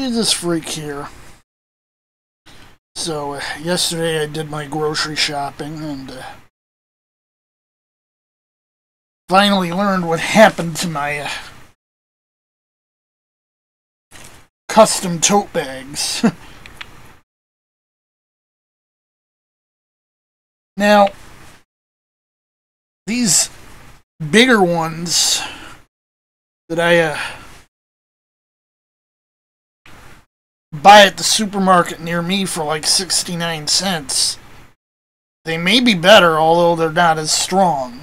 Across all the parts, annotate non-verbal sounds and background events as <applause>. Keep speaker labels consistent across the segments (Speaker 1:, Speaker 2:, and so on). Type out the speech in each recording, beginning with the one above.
Speaker 1: Jesus freak here. So, uh, yesterday I did my grocery shopping and uh, finally learned what happened to my uh, custom tote bags. <laughs> now, these bigger ones that I buy at the supermarket near me for like 69 cents. They may be better, although they're not as strong.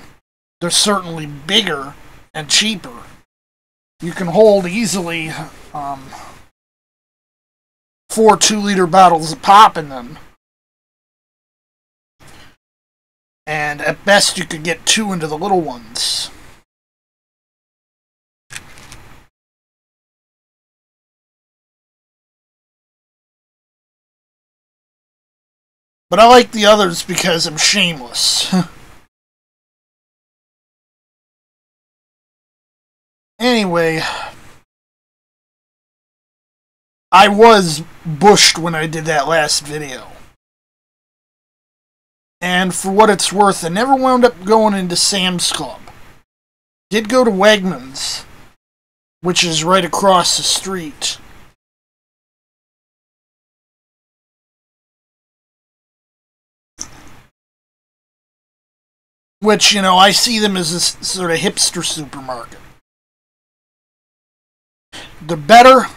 Speaker 1: They're certainly bigger and cheaper. You can hold easily um, four two liter bottles of pop in them. And at best, you could get two into the little ones. But I like the others because I'm shameless. <laughs> anyway, I was bushed when I did that last video. And for what it's worth, I never wound up going into Sam's Club. Did go to Wegmans, which is right across the street. Which, you know, I see them as a sort of hipster supermarket. They're better,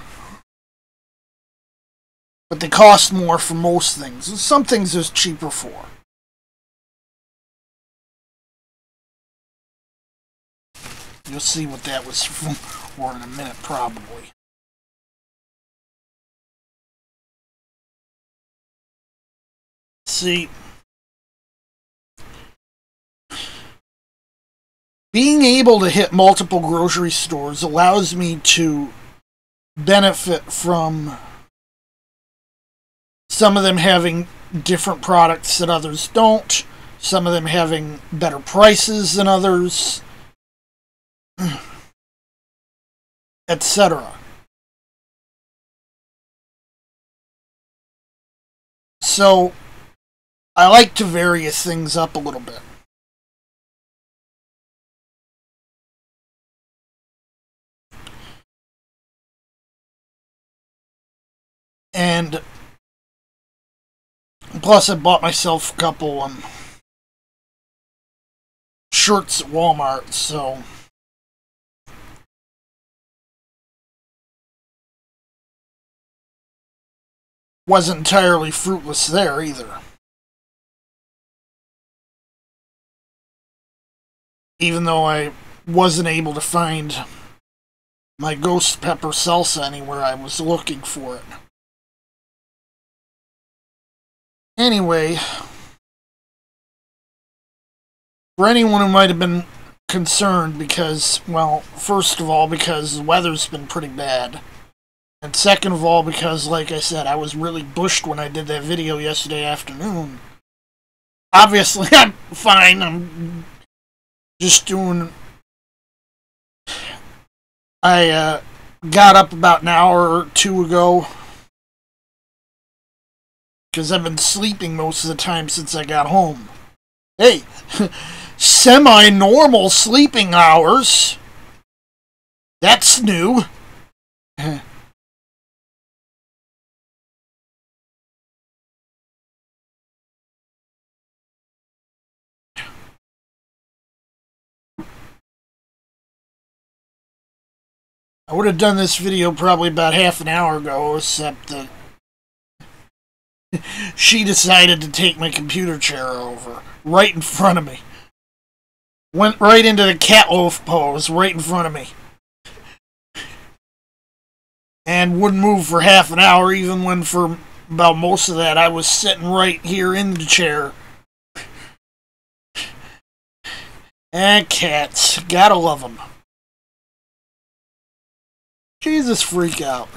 Speaker 1: but they cost more for most things. Some things there's cheaper for. You'll see what that was <laughs> for in a minute, probably. See, being able to hit multiple grocery stores allows me to benefit from some of them having different products that others don't, some of them having better prices than others, <clears throat> etc. So, I like to vary things up a little bit. And plus, I bought myself a couple um, shirts at Walmart, so. Wasn't entirely fruitless there either. Even though I wasn't able to find my ghost pepper salsa anywhere I was looking for it. Anyway, for anyone who might have been concerned because, well, first of all, because the weather's been pretty bad. And second of all, because, like I said, I was really bushed when I did that video yesterday afternoon. Obviously, <laughs> I'm fine. I'm just doing... I uh, got up about an hour or two ago because I've been sleeping most of the time since I got home. Hey, <laughs> semi normal sleeping hours. That's new. <laughs> I would have done this video probably about half an hour ago, except that she decided to take my computer chair over right in front of me. Went right into the catloaf pose right in front of me. And wouldn't move for half an hour, even when for about most of that I was sitting right here in the chair. And cats. Gotta love them. Jesus freak out.